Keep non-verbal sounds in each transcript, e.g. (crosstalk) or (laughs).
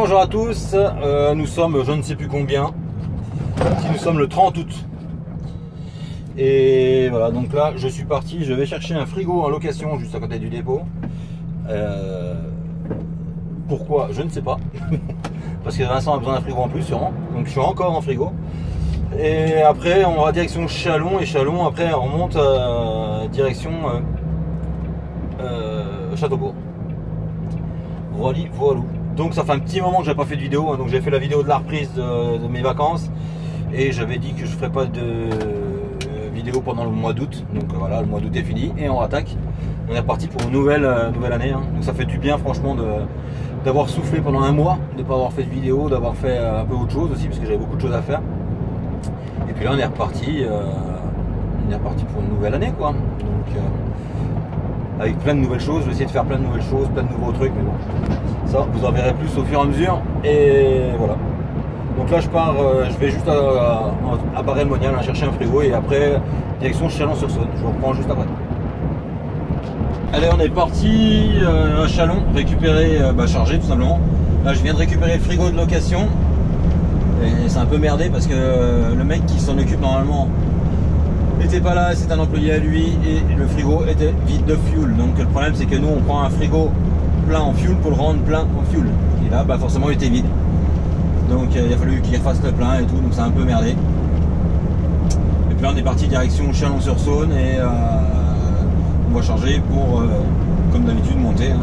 bonjour à tous, euh, nous sommes je ne sais plus combien, si nous sommes le 30 août. Et voilà, donc là je suis parti, je vais chercher un frigo en location juste à côté du dépôt. Euh, pourquoi Je ne sais pas. (laughs) Parce que Vincent a besoin d'un frigo en plus sûrement. Donc je suis encore en frigo. Et après on va direction Chalon et Chalon après on monte euh, direction Châteaubourg. Voilà, voilà. Donc ça fait un petit moment que j'ai pas fait de vidéo, hein. donc j'ai fait la vidéo de la reprise de, mes vacances et j'avais dit que je ferais pas de euh, vidéo pendant le mois d'août. Donc euh, voilà, le mois d'août est fini et on attaque. On est reparti pour une nouvelle, euh, nouvelle année. Hein. Donc ça fait du bien franchement d'avoir soufflé pendant un mois, de ne pas avoir fait de vidéo, d'avoir fait un peu autre chose aussi parce que j'avais beaucoup de choses à faire. Et puis là on est reparti, on est reparti pour une nouvelle année quoi. Avec plein de nouvelles choses. Je vais essayer de faire plein de nouvelles choses, plein de nouveaux trucs, mais bon, ça vous en verrez plus au fur et à mesure. Et voilà. Donc là je pars, euh, je vais juste à, à, à monial hein, chercher un frigo et après direction Chalon-sur-Saône. Je vous reprends juste après. Allez on est parti euh, à Chalon récupérer, euh, bah, charger tout simplement. Là je viens de récupérer le frigo de location. Et c'est un peu merdé parce que le mec qui s'en occupe normalement n'était pas là, c'est un employé à lui et le frigo était vide de fuel. Donc le problème c'est que nous on prend un frigo plein en fuel pour le rendre plein en fuel. Et là bah forcément il était vide. Donc euh, il a fallu qu'il refasse le plein et tout, donc c'est un peu merdé. Et puis là on est parti direction Chalon-sur-Saône et euh, on va charger pour, euh, comme d'habitude, monter. Hein.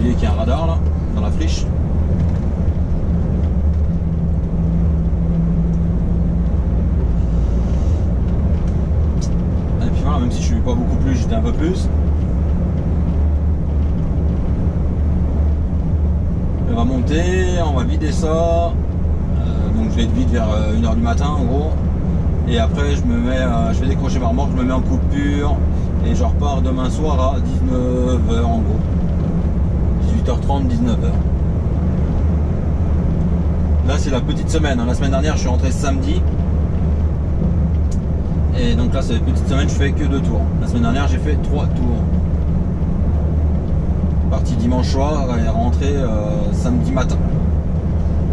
Qu'il y a un radar là, dans la friche. même si je un peu plus. On va monter, on va vider ça. Euh, donc je vais être vide vers 1h euh, du matin en gros. Et après je me mets, je vais décrocher ma remorque, je me mets en coupure et je repars demain soir à 19h en gros. 18h30, 19h. Là c'est la petite semaine. Hein. La semaine dernière je suis rentré samedi. Et donc là, c'est une petite semaine, je fais que deux tours. La semaine dernière, j'ai fait trois tours. Parti dimanche soir et rentré euh, samedi matin.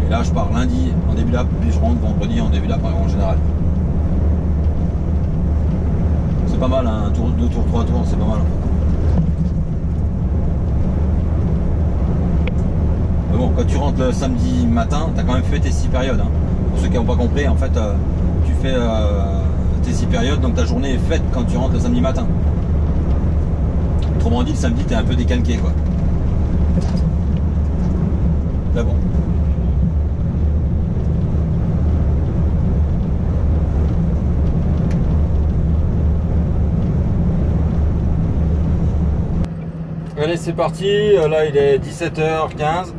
Et là, je pars lundi en début d'app, puis je rentre vendredi en début d'app en général. C'est pas mal, hein, un tour, deux tours, trois tours, c'est pas mal. Mais bon, quand tu rentres le samedi matin, tu as quand même fait tes six périodes. Hein. Pour ceux qui n'ont pas compris, en fait, euh, tu fais euh, six périodes, donc ta journée est faite quand tu rentres le samedi matin. Autrement dit, le samedi, tu es un peu décalqué, quoi. Là bon. Allez, c'est parti. Là, il est 17h15.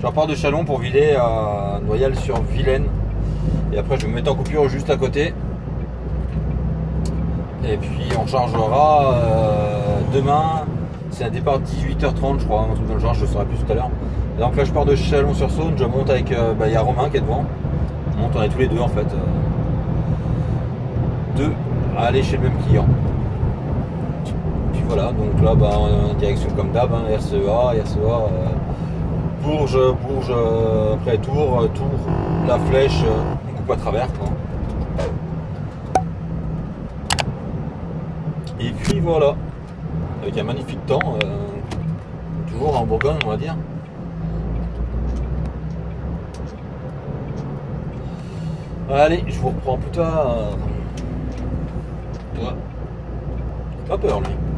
Je repars de Chalon pour vider à Noyal-sur-Vilaine. Et après, je vais me mettre en coupure juste à côté. Et puis on chargera euh, demain, c'est un départ 18h30 je crois, un truc dans le genre, je saurai plus tout à l'heure. Donc là je pars de Chalon-sur-Saône, je monte avec, euh, bah, il y a Romain qui est devant. On monte, on est tous les deux en fait. Euh, deux à aller chez le même client. Puis voilà, donc là bah, en direction comme d'hab, hein, RCEA, RCEA, Bourges, Bourges, après Tour, Tour, la flèche, on coupe à travers. Et puis voilà, avec un magnifique temps, euh, toujours en Bourgogne on va dire. Allez, je vous reprends plus tard. Pas peur lui.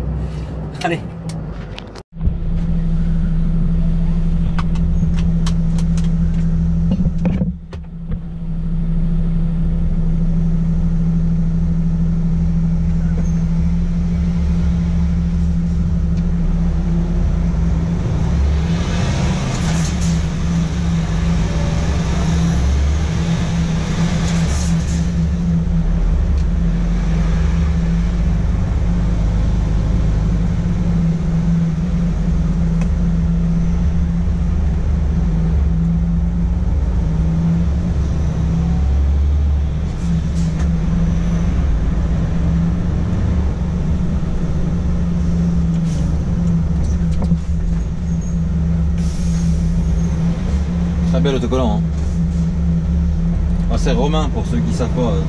Bel autocollant. Hein. Ah, c'est romain pour ceux qui savent pas. euh,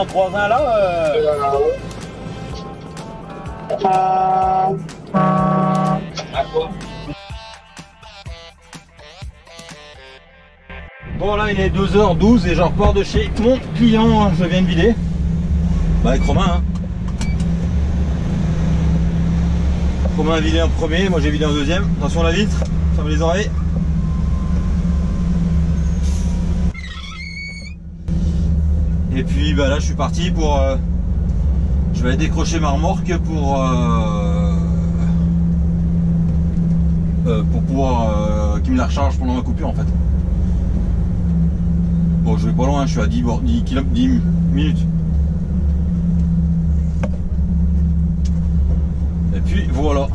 en croise un là euh... Bon là il est 2h12 et je repars de chez mon client, je viens de vider. Bah avec Romain hein. Romain a vidé en premier, moi j'ai vidé en deuxième. Attention la vitre, me les oreilles. Et puis bah là je suis parti pour... Euh, je vais décrocher ma remorque pour... Euh, euh, pour pouvoir qu'il me la recharge pendant ma coupure en fait. Bon je vais pas loin, je suis à 10, 10, 10 minutes. Et puis voilà.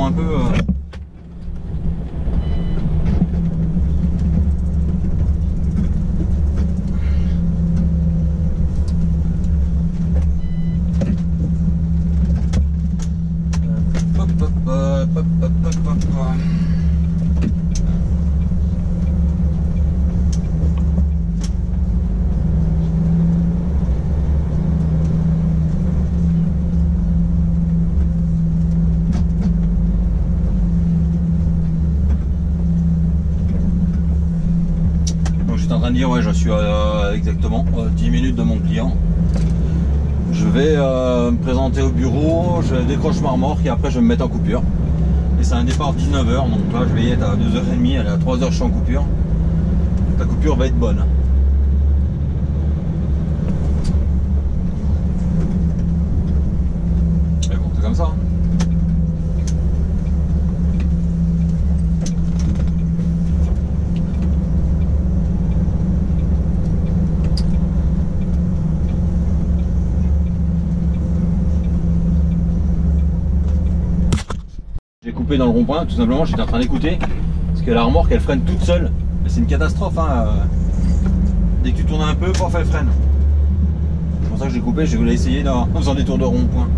Un peu... Euh, ouais, je suis à exactement 10 minutes de mon client. Je vais euh, me présenter au bureau, je décroche ma remorque et après je vais me mettre en coupure. Et c'est un départ 19h, donc là je vais y être à 2h30, elle est à 3h je suis en coupure. la coupure va être bonne. Mais bon, c'est comme ça. Hein. Dans le rond-point, tout simplement, j'étais en train d'écouter. Parce que la remorque, elle freine toute seule. C'est une catastrophe. Hein. Dès que tu tournes un peu, paf, elle freine. C'est pour ça que j'ai coupé, je voulais essayer en faisant des tours de rond-point.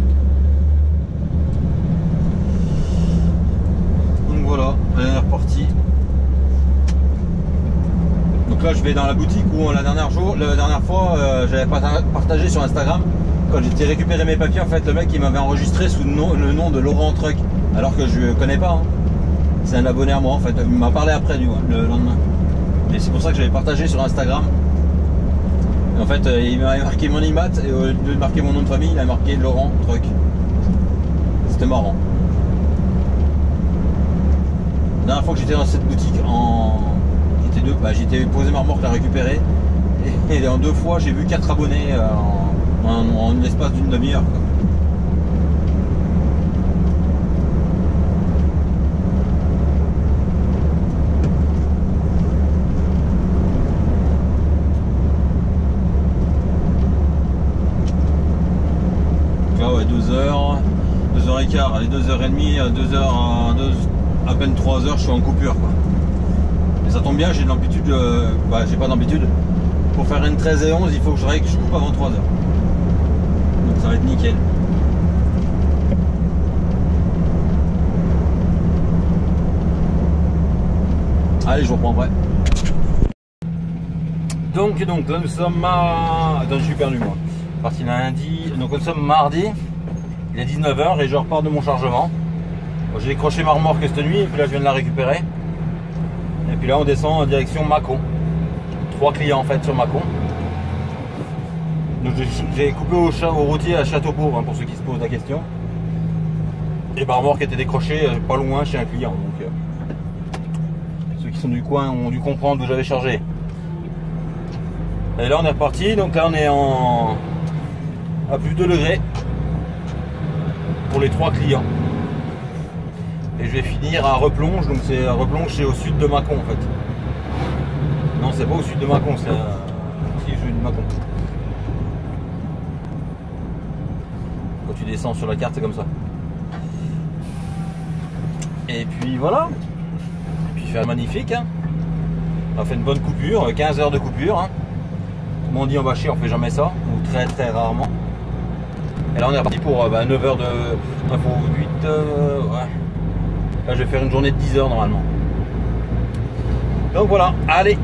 Donc voilà, elle est repartie. Donc là, je vais dans la boutique où la dernière, la dernière fois, euh, j'avais partagé sur Instagram. Quand j'étais récupéré mes papiers, en fait, le mec, il m'avait enregistré sous le nom, le nom de Laurent Truck alors que je connais pas. Hein. C'est un abonné à moi en fait. Il m'a parlé après du le lendemain. Et c'est pour ça que j'avais partagé sur Instagram. en fait, euh, il m'a marqué mon IMAT et au lieu de marquer mon nom de famille, il a marqué Laurent Truc. C'était marrant. La dernière fois que j'étais dans cette boutique, en... j'étais deux, bah, j'étais posé ma remorque à récupérer. Et, en deux fois, j'ai vu quatre abonnés euh, en, en l'espace d'une demi-heure. Allez 2h30, 2h, à peine 3h, je suis en coupure. Quoi. Et ça tombe bien, j'ai l'amplitude, euh, bah, j'ai pas d'amplitude. Pour faire une 13 et 11, il faut que je règle, je coupe avant 3h. Donc ça va être nickel. Allez, je reprends après. Donc, donc, là nous sommes à... Attends, je suis perdu moi. Parti lundi. Donc nous sommes mardi. Il est 19h et je repars de mon chargement. J'ai décroché ma remorque cette nuit et puis là je viens de la récupérer. Et puis là on descend en direction Mâcon. Trois clients en fait sur Mâcon. J'ai coupé au, routier à Châteaubourg hein, pour ceux qui se posent la question. Et ma remorque était décrochée euh, pas loin chez un client. Donc euh, ceux qui sont du coin ont dû comprendre d'où j'avais chargé. Et là on est reparti, donc là on est en à plus de 2 degrés les trois clients. Et je vais finir à Replonge, donc c'est Replonge, c'est au sud de Mâcon en fait. Non, c'est pas au sud de Mâcon, c'est si je de Mâcon. Quand tu descends sur la carte, c'est comme ça. Et puis voilà. Et puis faire magnifique. Hein. On a fait une bonne coupure, 15 heures de coupure. Hein. Comme on dit en bâché, on fait jamais ça, ou très très rarement. Et là on est reparti pour 9 euh, bah, de. 9 ou 8. Euh, ouais. Là je vais faire une journée de 10 heures normalement. Donc voilà, allez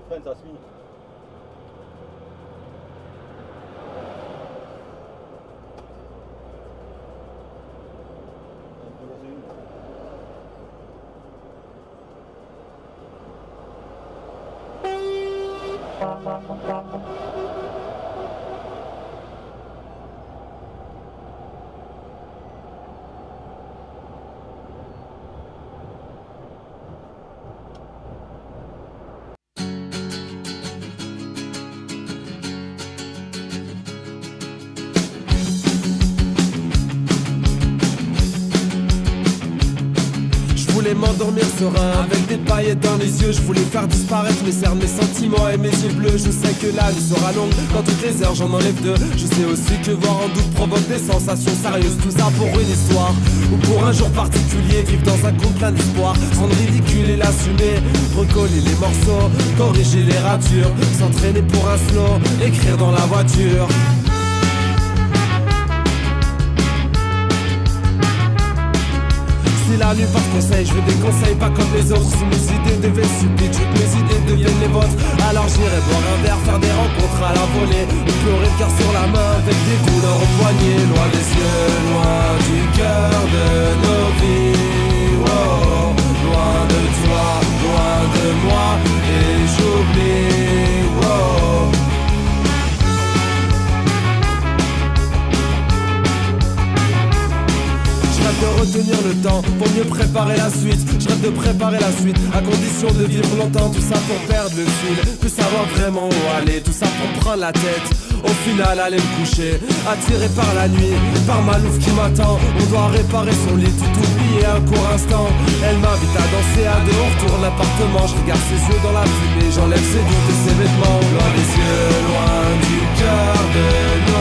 Frein, ça m'endormir serein. Avec des paillettes dans les yeux Je voulais faire disparaître mes cernes, mes sentiments et mes yeux bleus. Je sais que la nuit sera longue. Quand toutes les heures j'en enlève deux. Je sais aussi que voir en doute provoque des sensations sérieuses. Tout ça pour une histoire. Ou pour un jour particulier. Vivre dans un conte plein d'espoir. Sans ridicule et l'assumer. Recoller les morceaux. Corriger les ratures. S'entraîner pour un slow. Écrire dans la voiture la nuit par conseil, je veux des conseils pas comme les autres. Si mes idées devaient que mes idées deviennent les vôtres. Alors j'irai boire un verre, faire des rencontres à la volée. Ou pleurer le cœur sur la main avec des douleurs au poignet Loin des yeux, loin du cœur de nos vies. Loin de toi, loin de moi Et j'oublie retenir le temps pour mieux préparer la suite. Je rêve de préparer la suite, à condition de vivre longtemps. Tout ça pour perdre le fil, plus savoir vraiment où aller. Tout ça pour prendre la tête. Au final, aller me coucher, attiré par la nuit, par Malouf qui m'attend. On doit réparer son lit, tout oublier un court instant. Elle m'invite à danser à deux, on retourne l'appartement. Je regarde ses yeux dans la fumée, j'enlève ses doutes et ses vêtements. Loin des yeux, loin du cœur de nos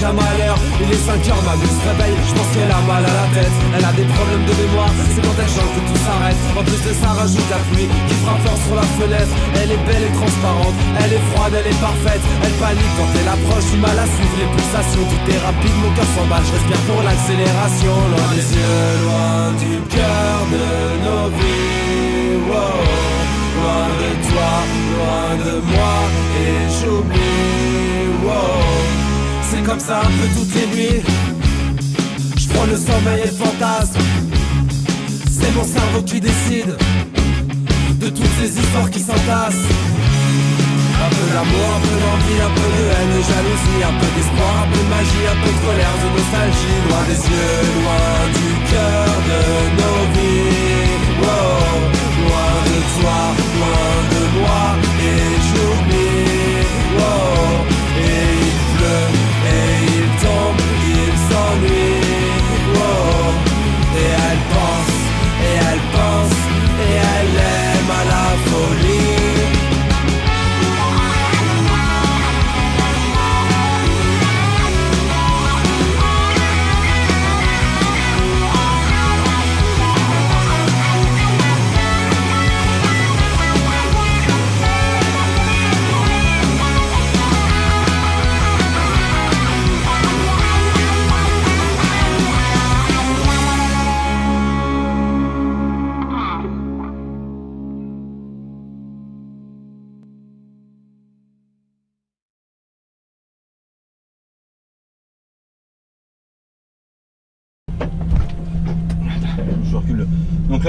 Il est 5 heures, ma muse se réveille, je pense qu'elle a mal à la tête. Elle a des problèmes de mémoire, c'est quand elle chante que tout s'arrête. En plus de ça, rajoute la pluie qui frappe fort sur la fenêtre. Elle est belle et transparente, elle est froide, elle est parfaite. Elle panique quand elle approche, du mal à suivre les pulsations. Tout est rapide, mon cœur s'emballe, je respire pour l'accélération. Loin des yeux, loin du cœur de nos vies. Wow. Loin de toi, loin de moi, et j'oublie. Wow. Comme ça un peu toutes les nuits. Je prends le sommeil et le fantasme. C'est mon cerveau qui décide de toutes ces histoires qui s'entassent. Un peu d'amour, un peu d'envie, un peu de haine, de jalousie, un peu d'espoir, un peu de magie, un peu de colère, de nostalgie, loin des yeux, loin du cœur de nos vies.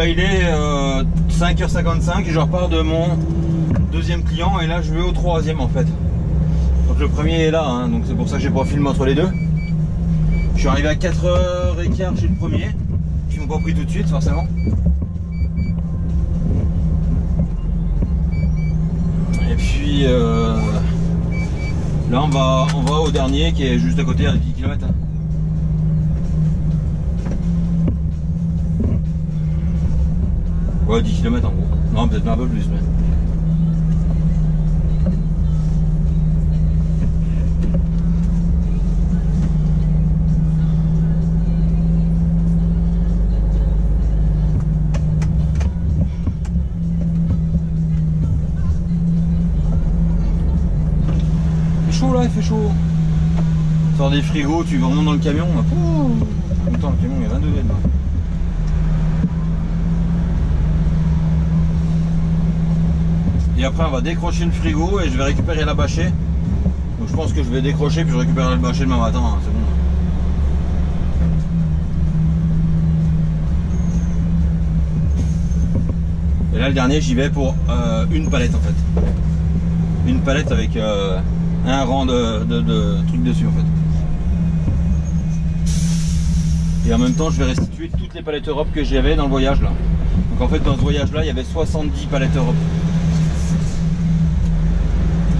Il est euh, 5h55 et je repars de mon deuxième client et là je vais au troisième en fait. Donc le premier est là, hein, donc c'est pour ça que j'ai pas filmé entre les deux. Je suis arrivé à 4h15 chez le premier, qui m'ont pas pris tout de suite forcément. Et puis euh, là on va on va au dernier qui est juste à côté à 10 km. Ouais, 10 km en gros. Non, peut-être un peu plus, mais. Il fait chaud là, il fait chaud. Sors des frigos, tu vas remonter dans le camion. Ouh, Attends, le camion il y a 22 degrés Et après on va décrocher le frigo et je vais récupérer la bâchée. Donc je pense que je vais décrocher puis je récupérerai le bâché demain matin, hein, c'est bon. Et là le dernier j'y vais pour euh, une palette en fait. Une palette avec euh, un rang de, de- trucs dessus en fait. Et en même temps je vais restituer toutes les palettes Europe que j'avais dans le voyage là. Donc en fait dans ce voyage là il y avait 70 palettes Europe.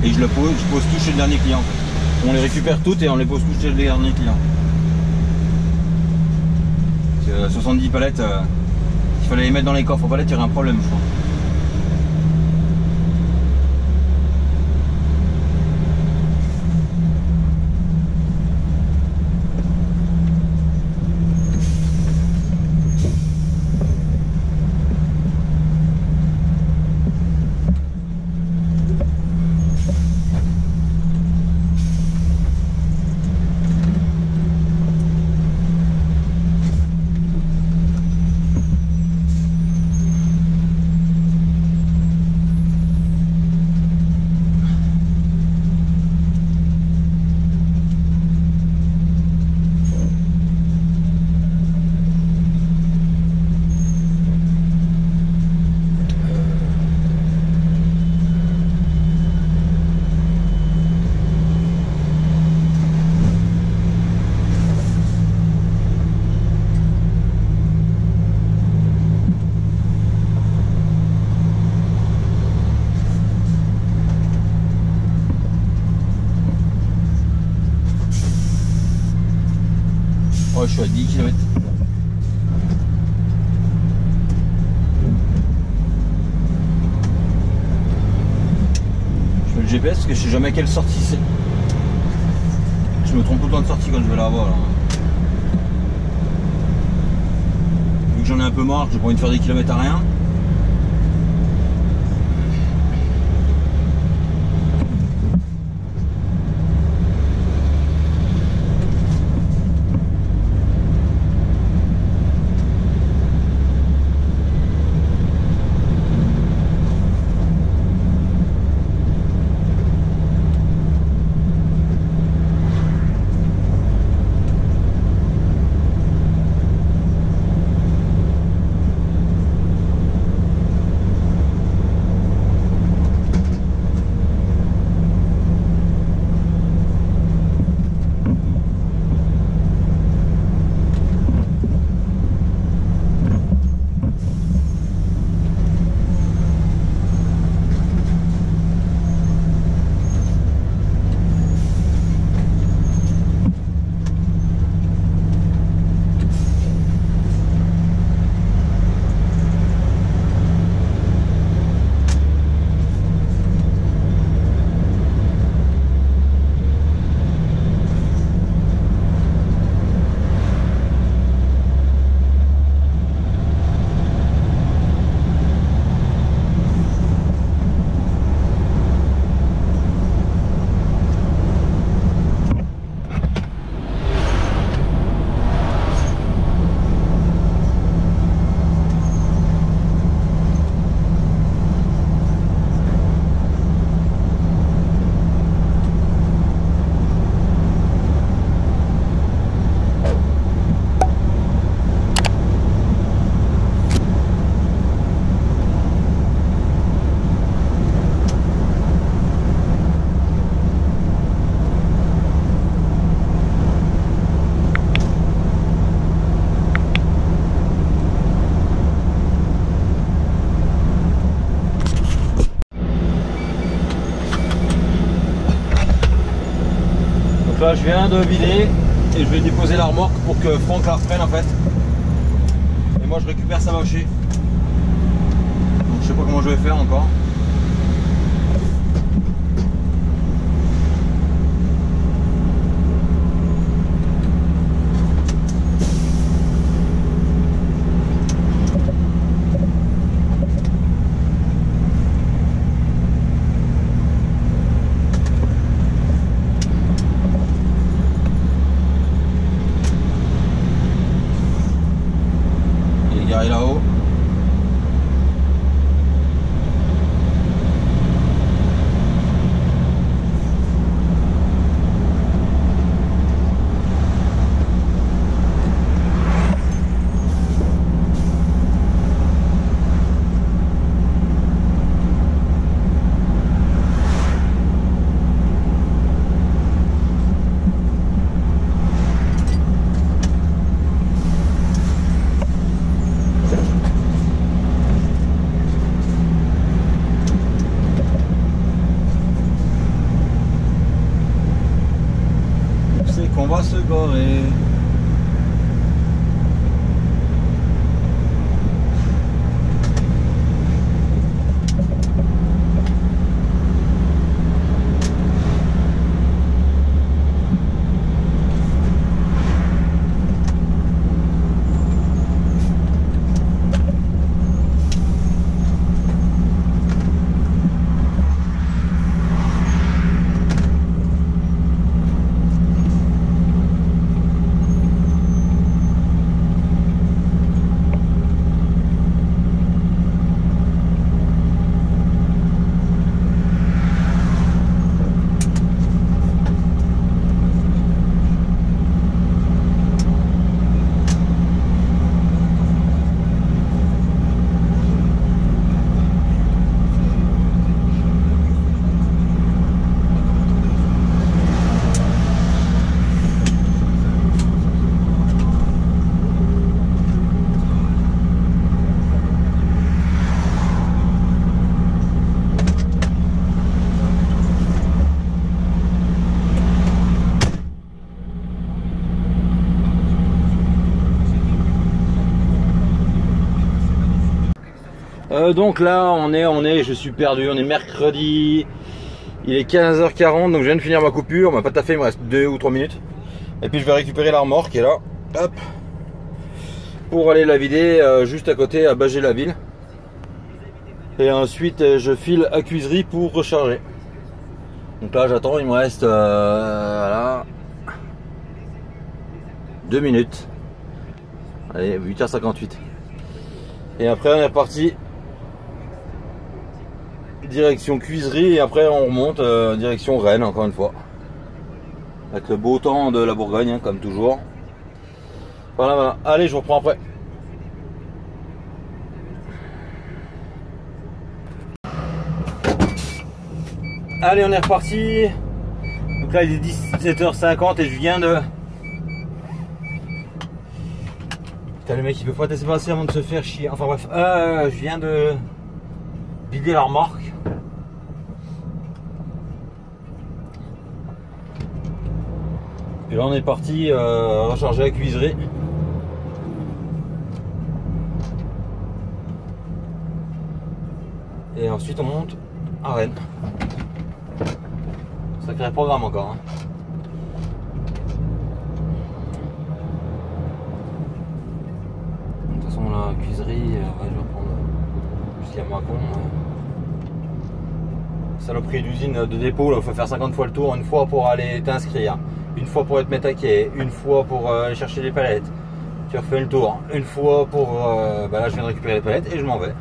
Et je le pose, je pose tout chez le dernier client. On les récupère toutes et on les pose toutes chez le dernier client. Parce que 70 palettes, euh, il fallait les mettre dans les coffres palettes, il y aurait un problème je crois. Je mets le GPS parce que je sais jamais quelle sortie c'est. Je me trompe tout le temps de sortie quand je vais la voir. Vu que j'en ai un peu marre, j'ai pas envie de faire des kilomètres à rien. Je viens de vider et je vais déposer la remorque pour que Franck la reprenne en fait. Et moi je récupère sa machine. Donc je sais pas comment je vais faire encore. Euh, donc là, on est, on est, je suis perdu. On est mercredi. Il est 15h40, donc je viens de finir ma coupure. On pas taffé, il me reste 2 ou 3 minutes. Et puis je vais récupérer la qui est là. Hop. Pour aller la vider euh, juste à côté à Bagé la ville. Et ensuite, euh, je file à Cuiserie pour recharger. Donc là, j'attends. Il me reste voilà, 2 minutes. Allez, 8h58. Et après, on est reparti direction Cuiserie et après on remonte euh, direction Rennes encore une fois. Avec le beau temps de la Bourgogne, hein, comme toujours. Voilà, voilà. Allez, je vous reprends après. Allez, on est reparti. Donc là, il est 17h50 et je viens de. Putain, le mec, il peut pas passer avant de se faire chier. Enfin bref, euh, je viens de vider la remorque. Et là on est parti euh, recharger la cuiserie. Et ensuite on monte à Rennes. Sacré programme encore. Hein. De toute façon la cuiserie, euh, je vais prendre jusqu'à Macon. Saloperie d'usine de dépôt, il faut faire 50 fois le tour, une fois pour aller t'inscrire une fois pour être quai, une fois pour euh, aller chercher les palettes. Tu refais le tour, une fois pour. Euh, bah là, je viens de récupérer les palettes et je m'en vais.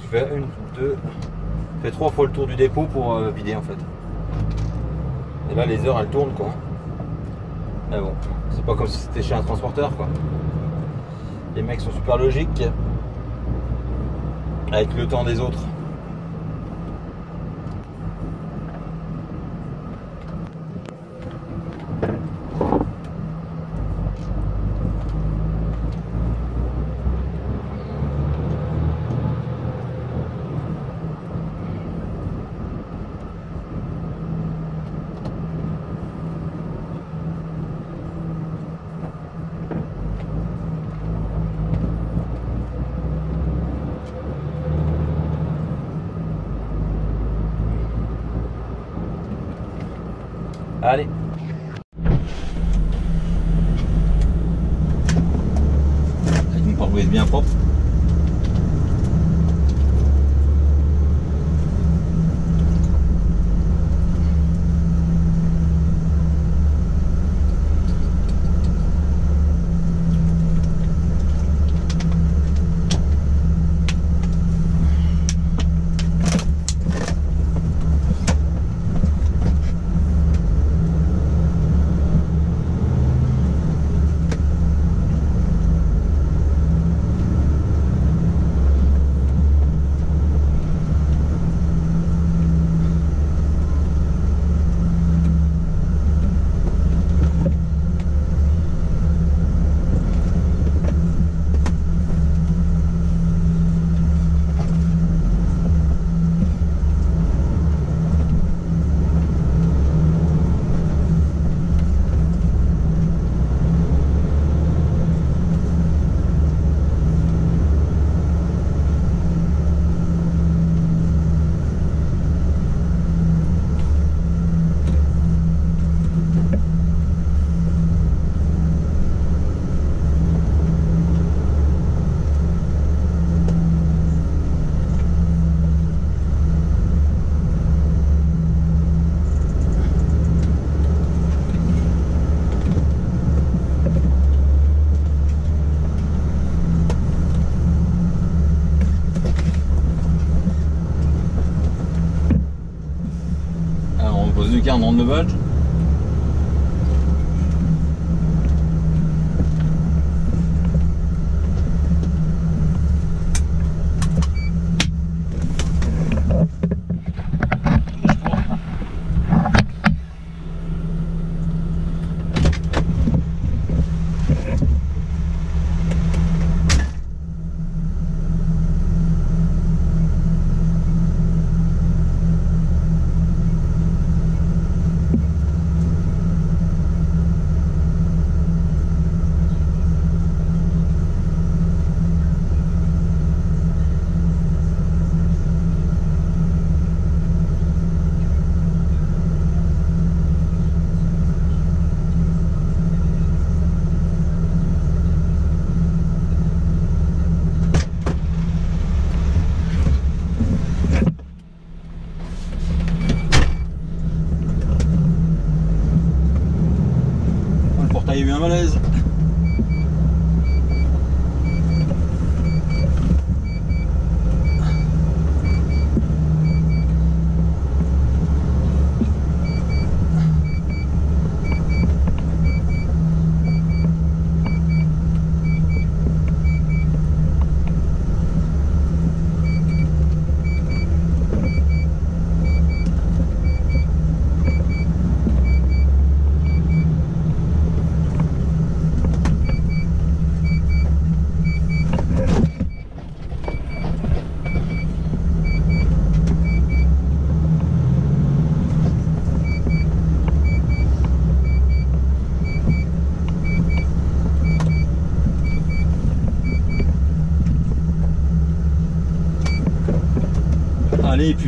Tu fais une, deux, fais trois fois le tour du dépôt pour euh, vider en fait. Et là, les heures elles tournent quoi. Mais bon, c'est pas comme si c'était chez un transporteur quoi. Les mecs sont super logiques avec le temps des autres. Allez. Pare bien propre. On the verge. Un malaise. Allez,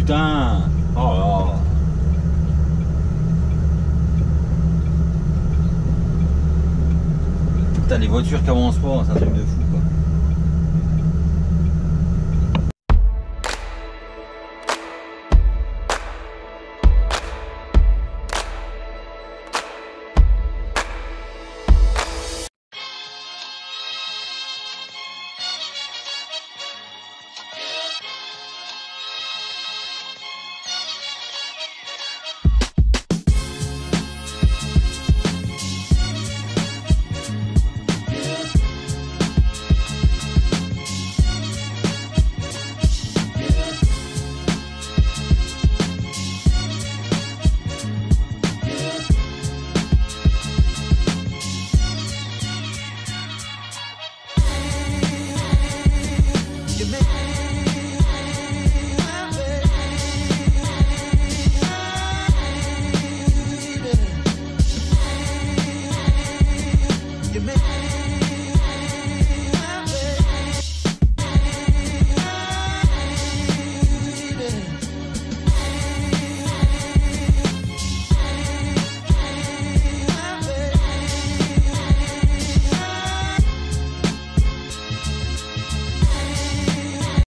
putain